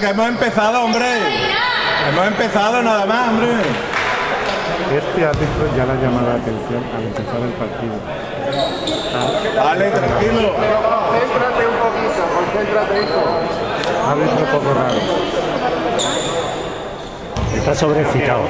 Que hemos empezado, hombre. Hemos empezado nada más, hombre. Este árbitro ya le ha llamado la atención al empezar el partido. Ah, tranquilo. Concéntrate un poquito, concéntrate, hijo. Árbitro poco raro. Está sobrecitado.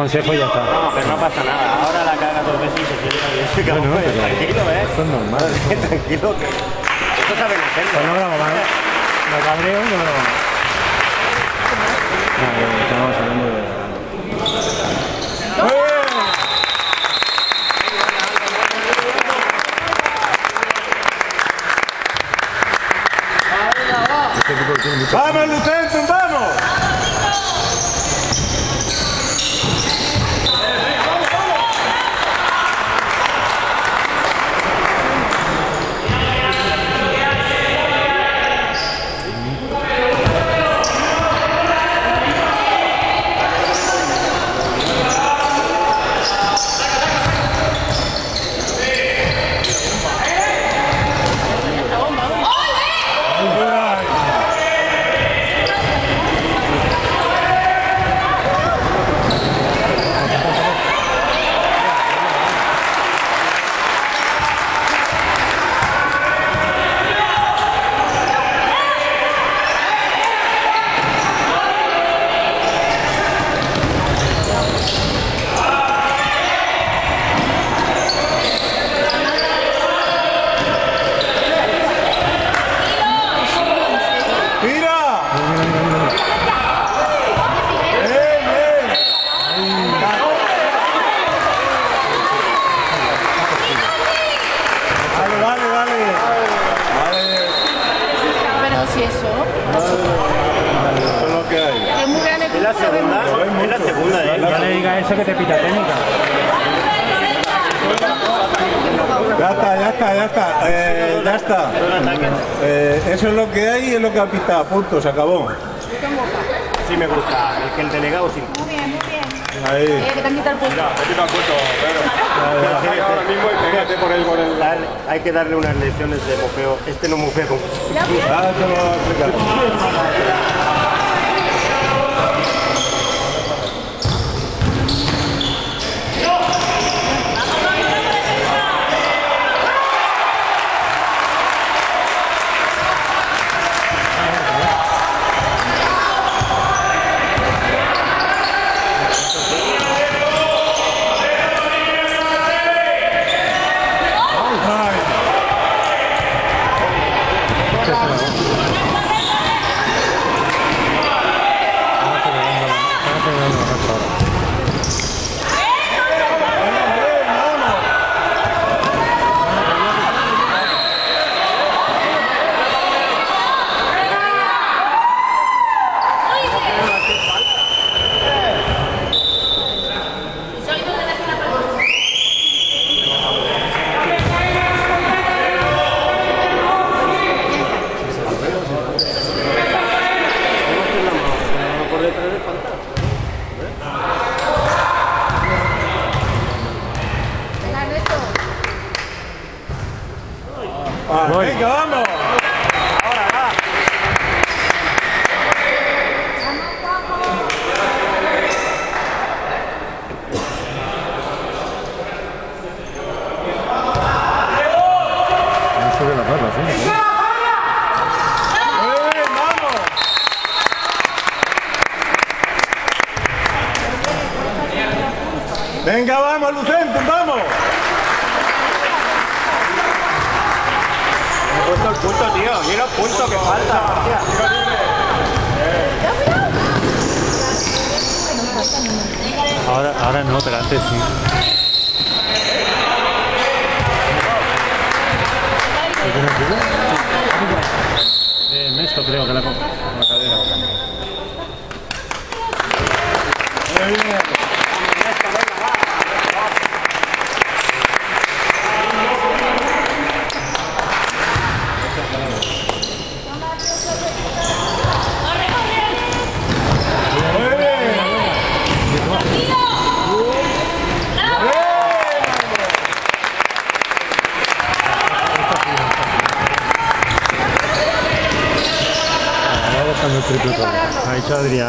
consejos ya está. No, pero no pasa nada. Ahora la caga dos veces y se siente bien. No, no, pues, pero tranquilo, ¿eh? Esto es normal. tranquilo. Que... Esto sabe lo hacer. Pues no grabo mal. Lo cabreo y no grabo mal. No, estamos hablando de... se acabó. Sí me gusta, el que el delegado sí. Muy bien, muy bien. Ahí. Eh, que te han quitado el puesto. ahora mismo y pégate por el. Hay que darle unas lecciones de mofeo. Este no mofea como... Ahora te lo voy a explicar.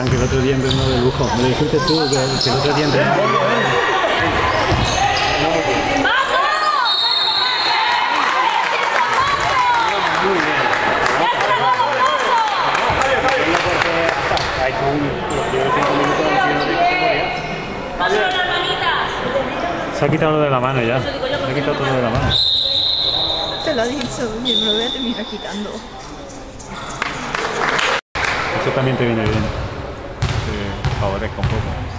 Adrián que el otro día entrenó de lujo. Me lo dijiste tú que, que el otro día entrenó. Se ha quitado lo de la mano ya. Se ha quitado todo de la mano. Te lo ha dicho, oye, me lo voy a terminar quitando. Eso también te viene bien. Te favorezca un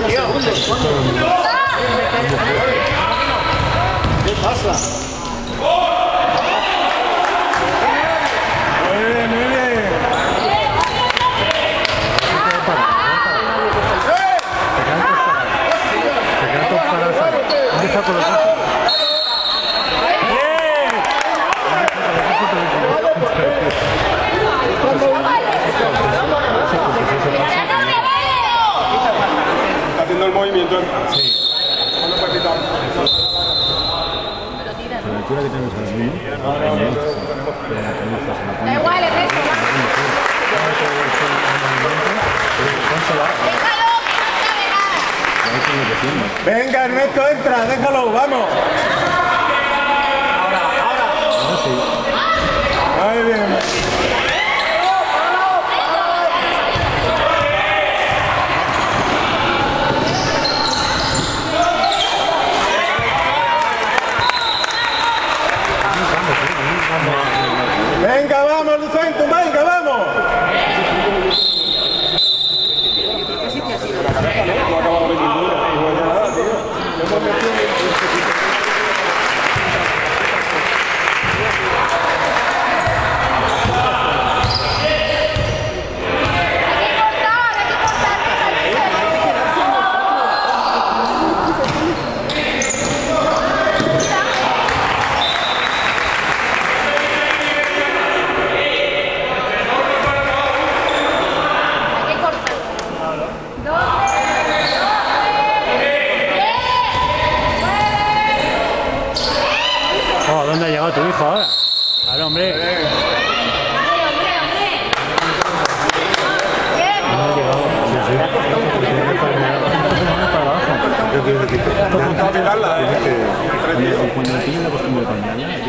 不要问了问了问了 Venga, Ernesto, entra, déjalo, vamos. Ahora, ahora. Muy bien.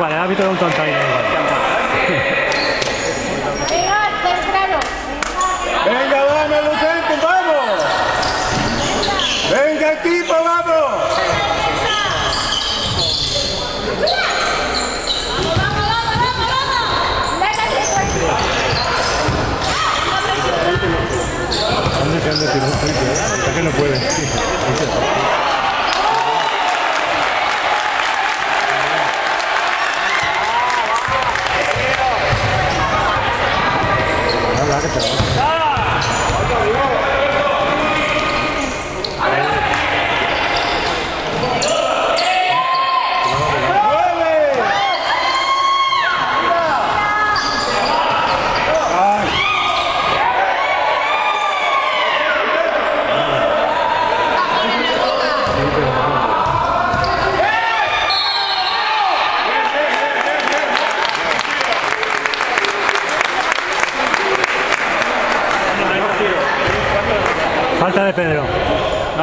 igual, el árbitro es un tonto ahí. Venga, temprano. Venga, vamos, vamos. Venga, equipo, vamos. ¿Dónde se han detenido? Es que no puede.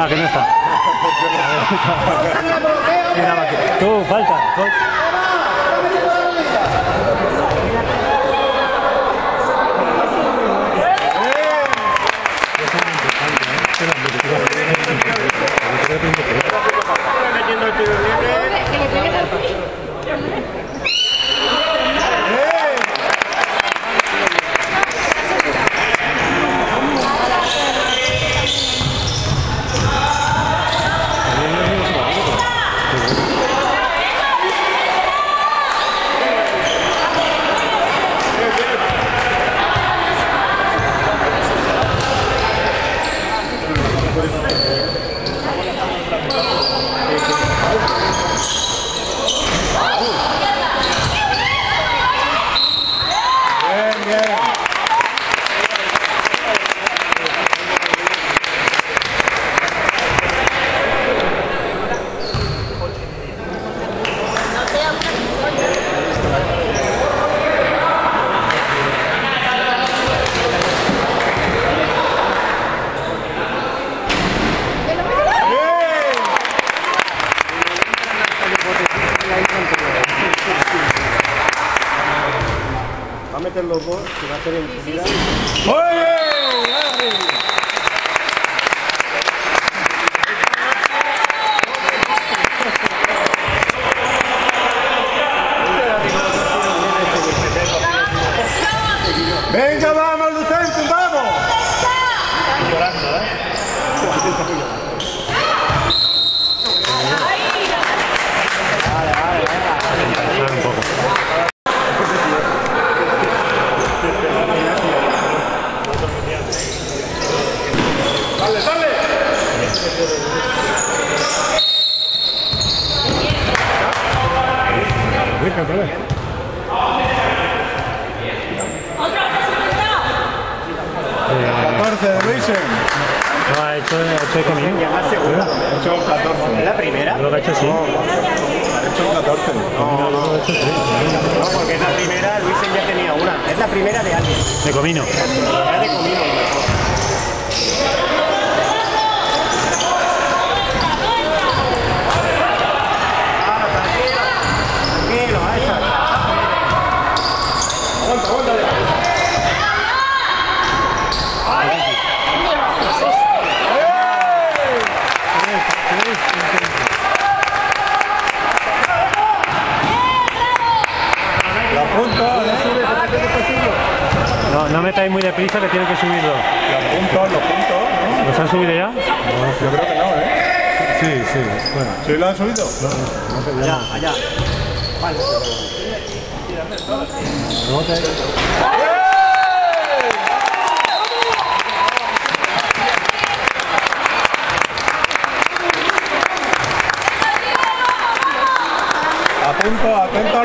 Tú, falta.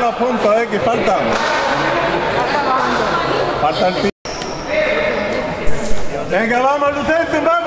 los puntos eh, X, faltan. Falta el tío. Venga, vamos, Lucente, vamos.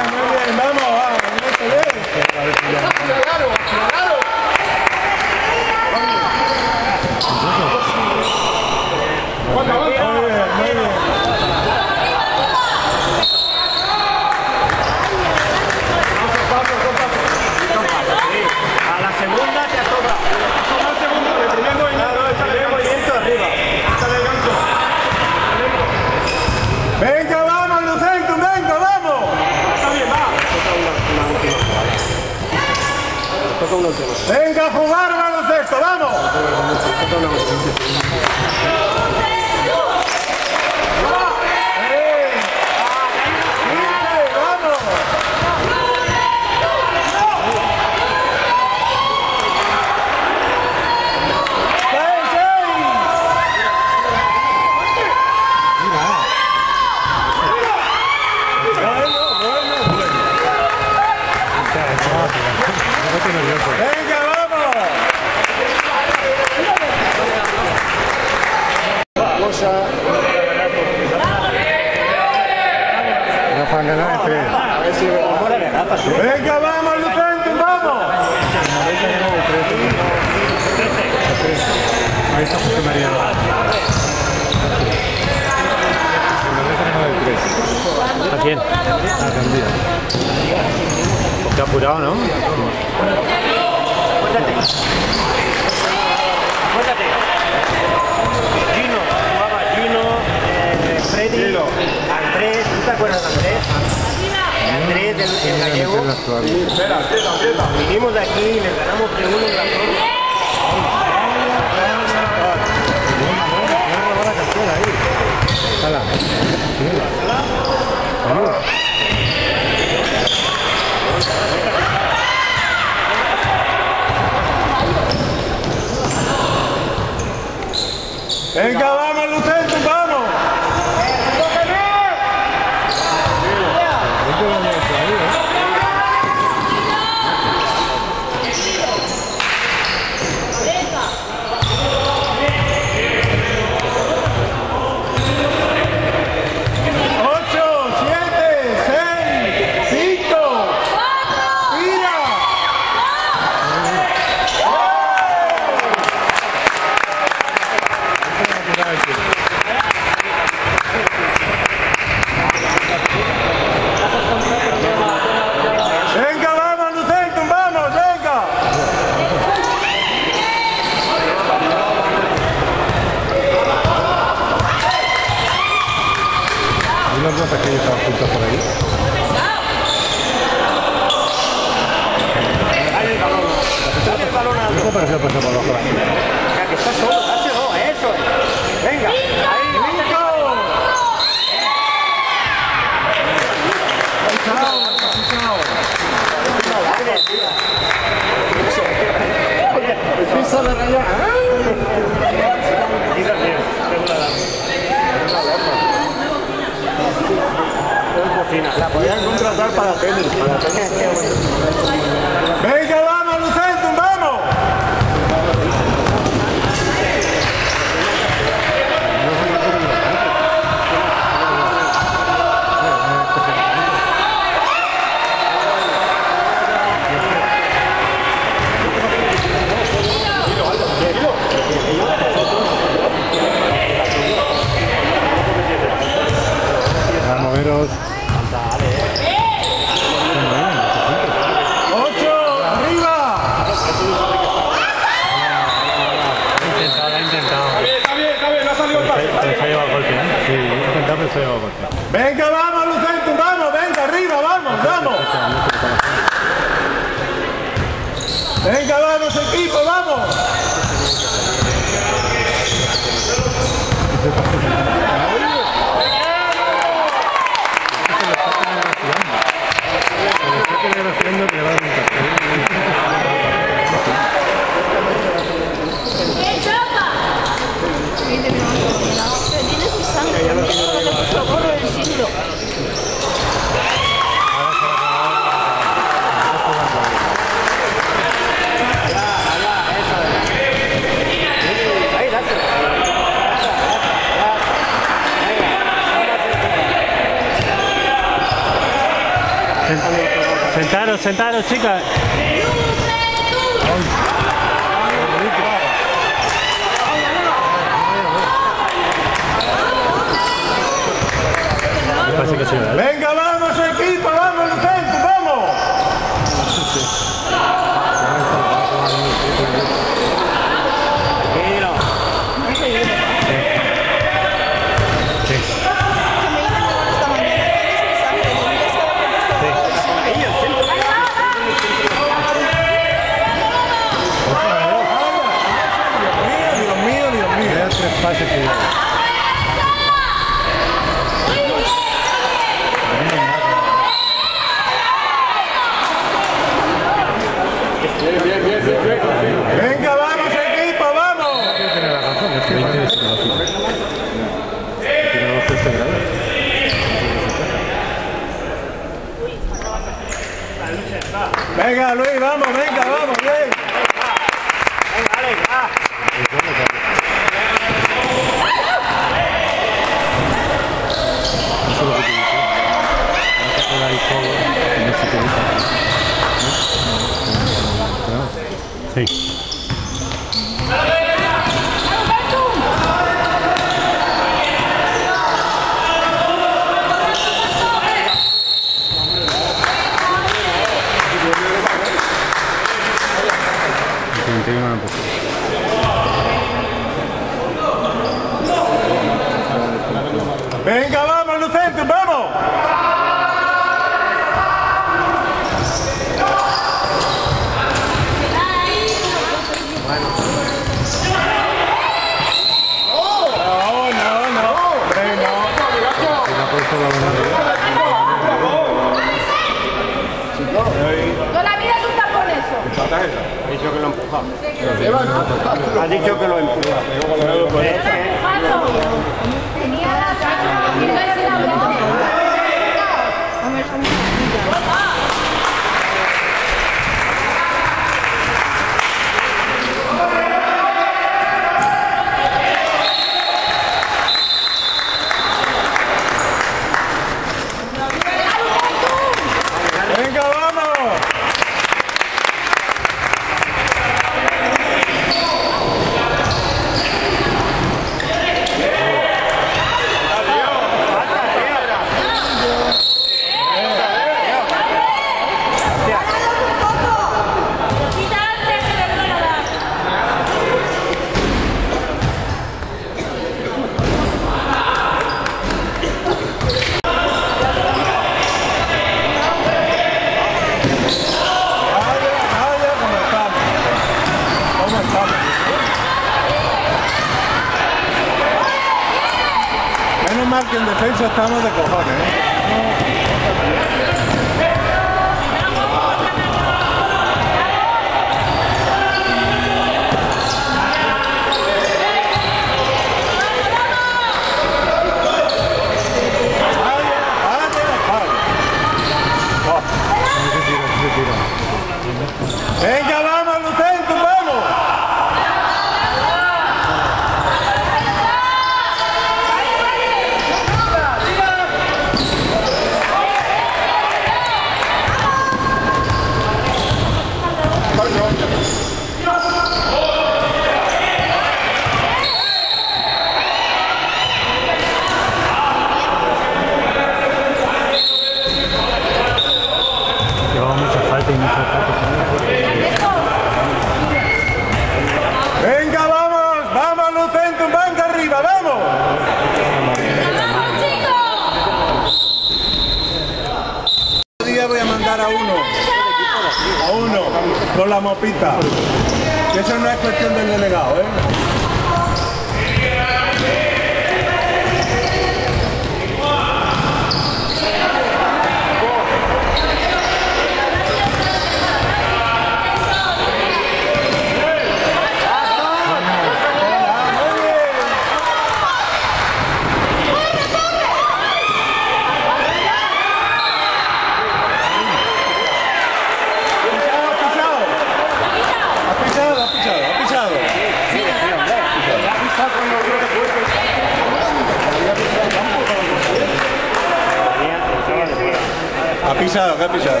Ha pisado, que ha pisado.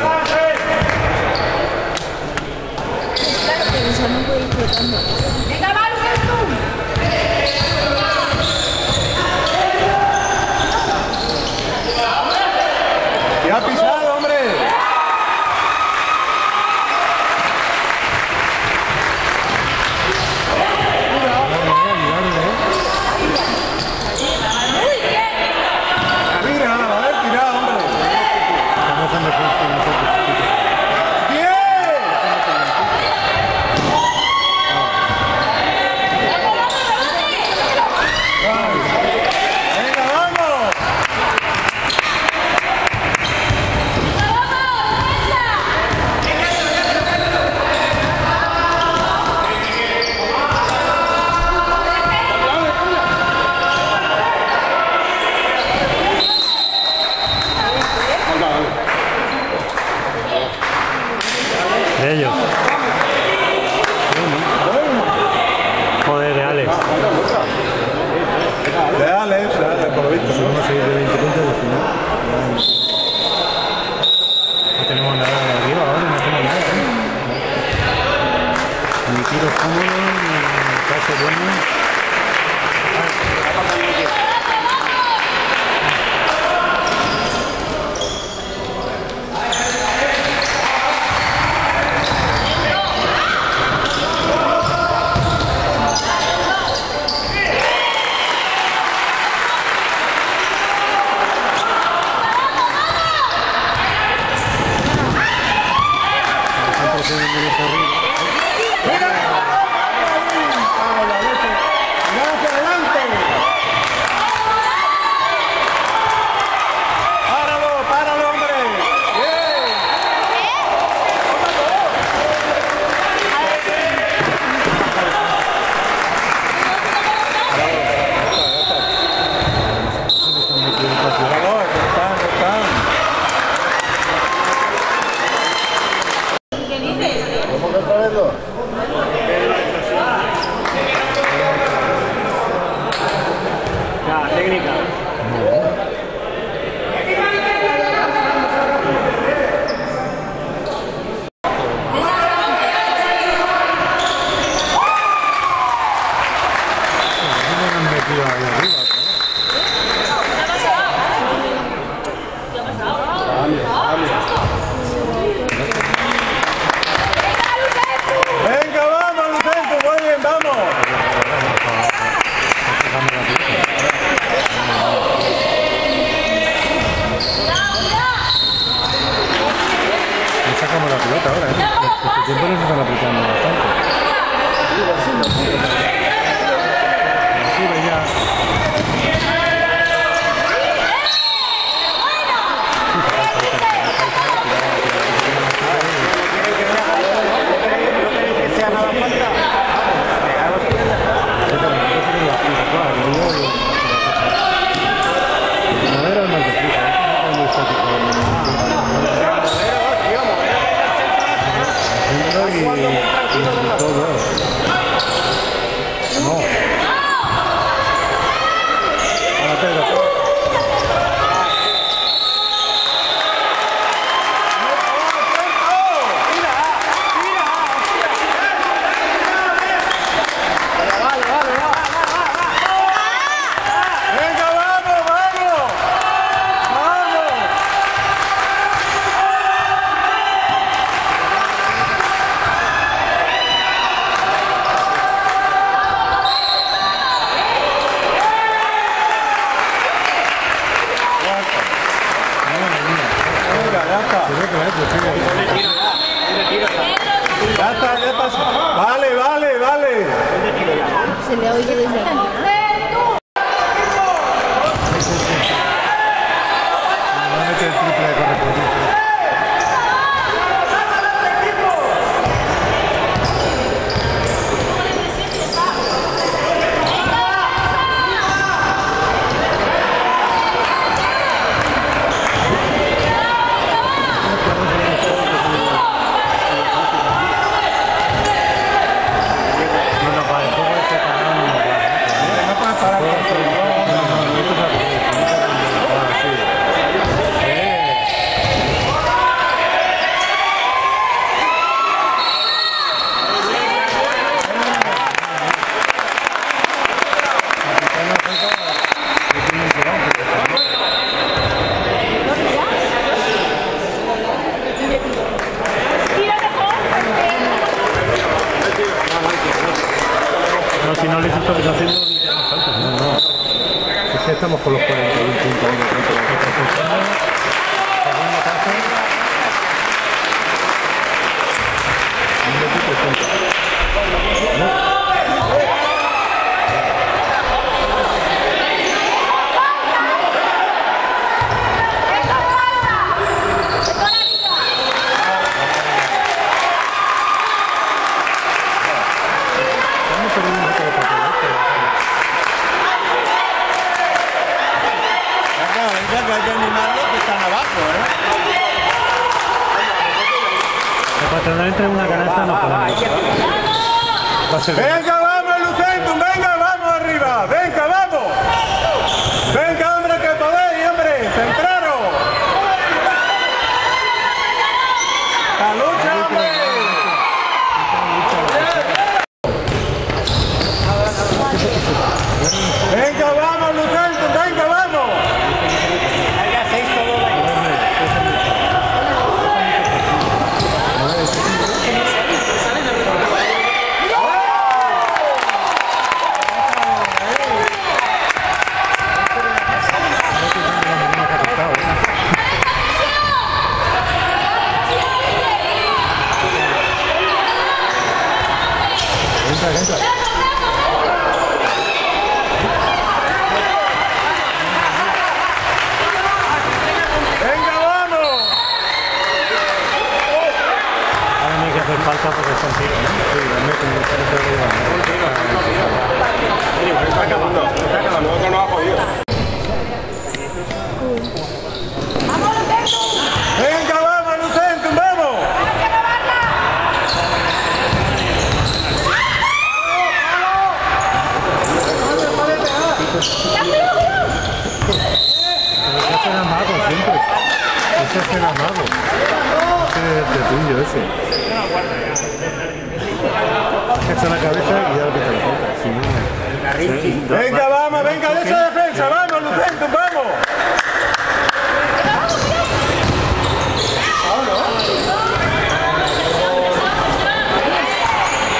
Venga, ha pisado. Falta porque son tiros. ¿no? Sí, la meten en el centro de la Está acabando, está acabando. Luego no ha podido. Venga, vamos, Lucentum, vamos. Ese era mago siempre. Ese era mago. Ese es de tuyo, ese. Echa la cabeza y ya lo que te lo falta. Si no, sí, da- Venga, vamos, venga, de esa defensa, vamos, Lucentum, vamos.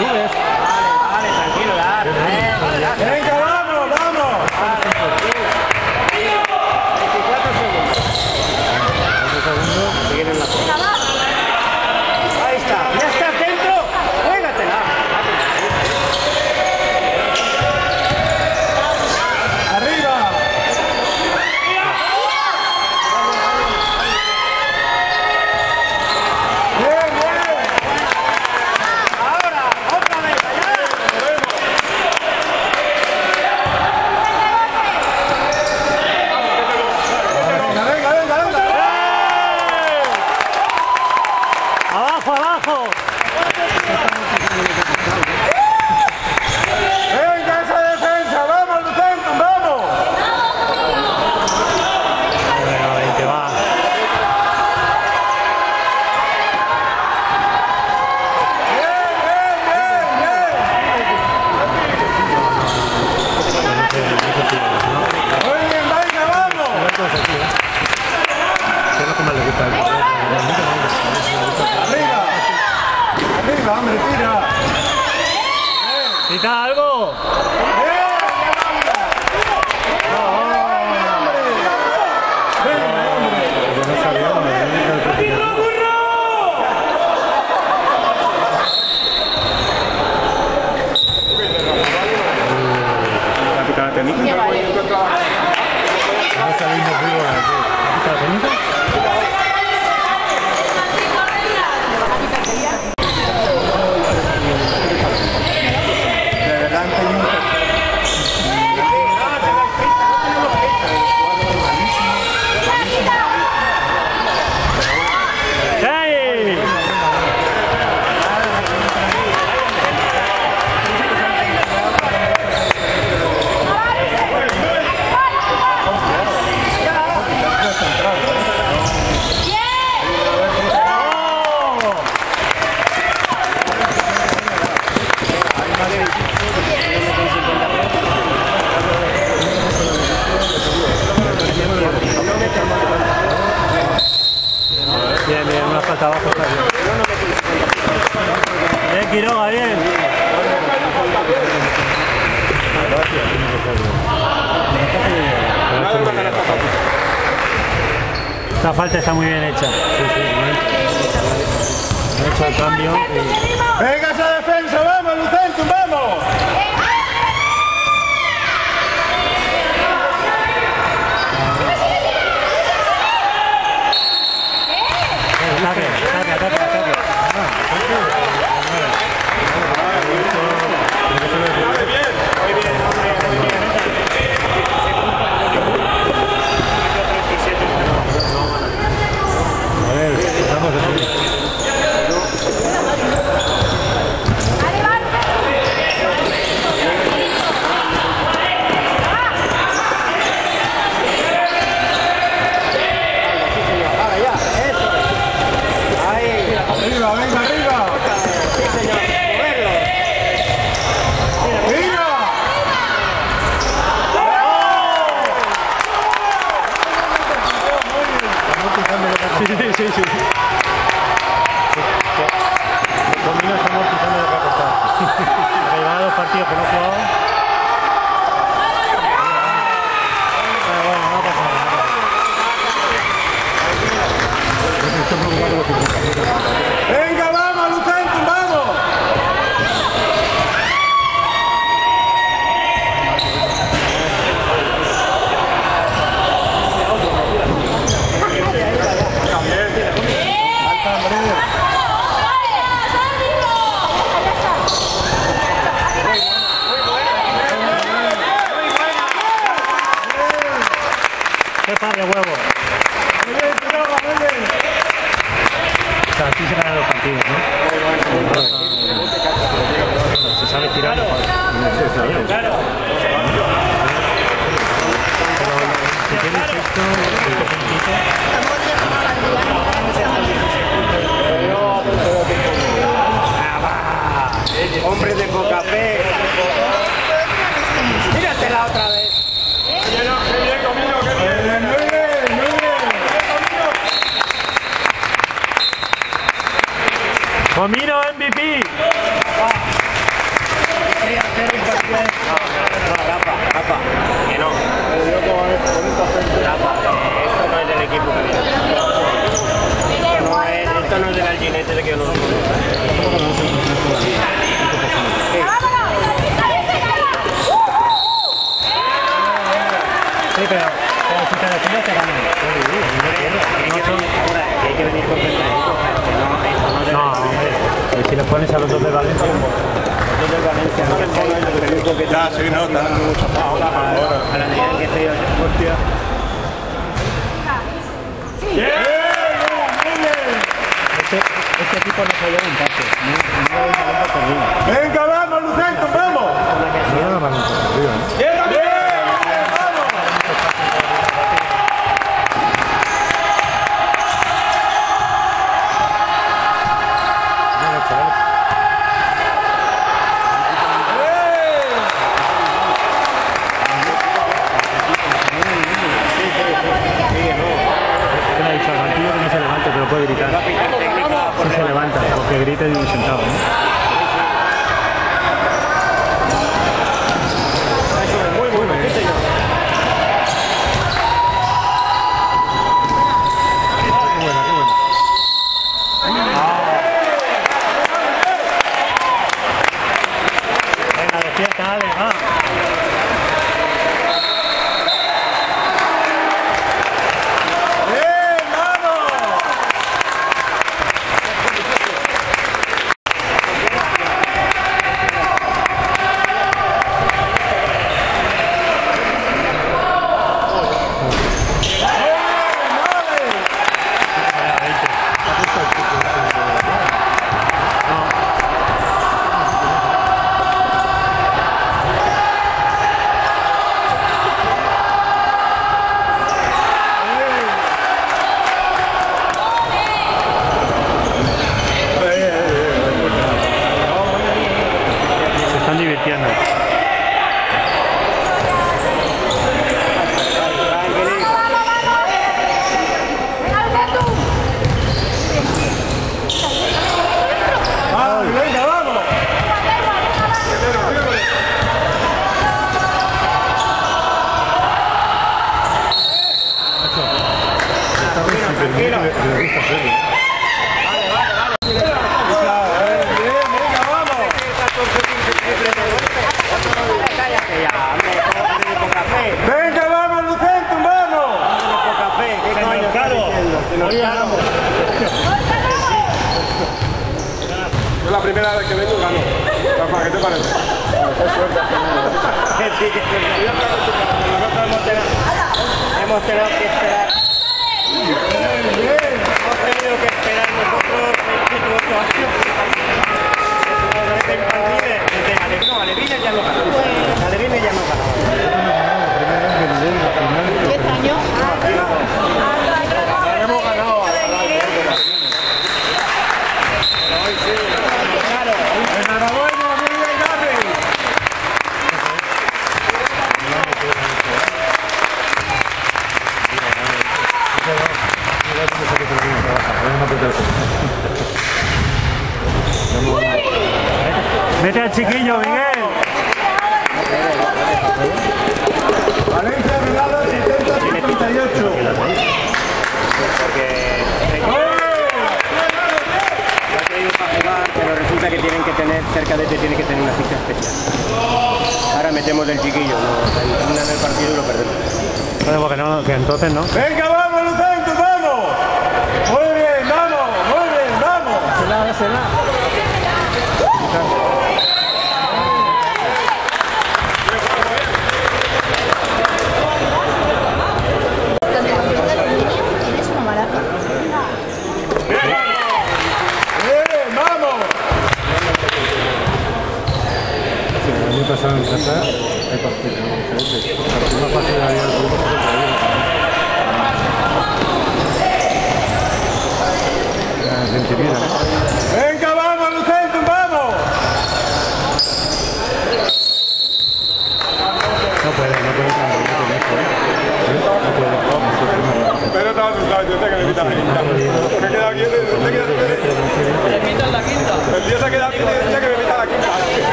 Vale, tranquilo, ya. Eh, Venga, vamos, vamos. 24 segundos. Siguen en la zona. Ahí está. Ya estás dentro. Juégatela. Arriba. Bien, bien. Ahora, otra vez. Allá. Venga, venga, venga, venga. ¡Abajo, abajo! Venga, esa defensa, vamos, Lucentum, vamos. Venga, 20, va. Bien, bien, bien, bien. Muy bien, venga, vamos. ¿Qué es lo que más le gusta a él? Arriba. Arriba, hombre, tira. ¡Quita algo! Quiroga, bien. Esta falta está muy bien hecha. Hecho el cambio. ¡Venga! A ver, vamos a subir. Ahora ya, eso. Ahí, Arriba, venga, arriba. sí señor, moverlo. Arriba. Sí, sí, sí, sí. Conmigo estamos pisando de otra cosa. Llevaba dos partidos que no he jugado. Pero bueno, no pasa nada. Venga, vamos, Lucentum, vamos. ¡Qué par de huevos! Muy bien, Quiroga, muy bien. O sea, así se ganan los partidos, ¿no? Se sabe tirar. Claro. Si tienes esto, puntito, Hombre de poca fe. Míratela otra vez. Muy bien, muy bien. Comino MVP. No, Rafa, que no. Rafa, esto no es del equipo que viene. Esto no es, esto no es del alginete de que yo no lo conozco. Sí, pero, si que hay que venir con no, no hombre. Le pones a los dos de Valencia, Los del Valencia no les el que sí, no, está dando mucho ahora. a la medida que estoy hostia. este, este equipo no se lleva un pase. Rafa, ¿qué te hemos tenido que esperar. Hemos tenido que esperar nosotros 28 años. Desde no, ya no ya no ganó. años? Vete al chiquillo, Miguel. Valencia, Velado, 70-58. Pero resulta que tienen que tener, cerca de este tiene que tener una ficha especial. Ahora metemos del chiquillo, ¿no? una vez el partido y lo perdemos. Bueno, porque no, que entonces no. ¡Venga, vamos, Lucento, vamos! ¡Muy bien, vamos! ¡Muy bien, vamos!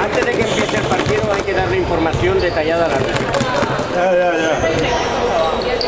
Antes de que empiece el partido hay que darle información detallada a la red. Ya, ya, ya.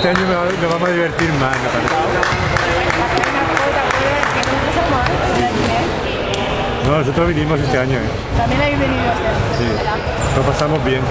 Este año me, vamos a divertir más, me parece. No, nosotros vinimos este año. ¿eh? También habéis venido este año. Sí, lo pasamos bien.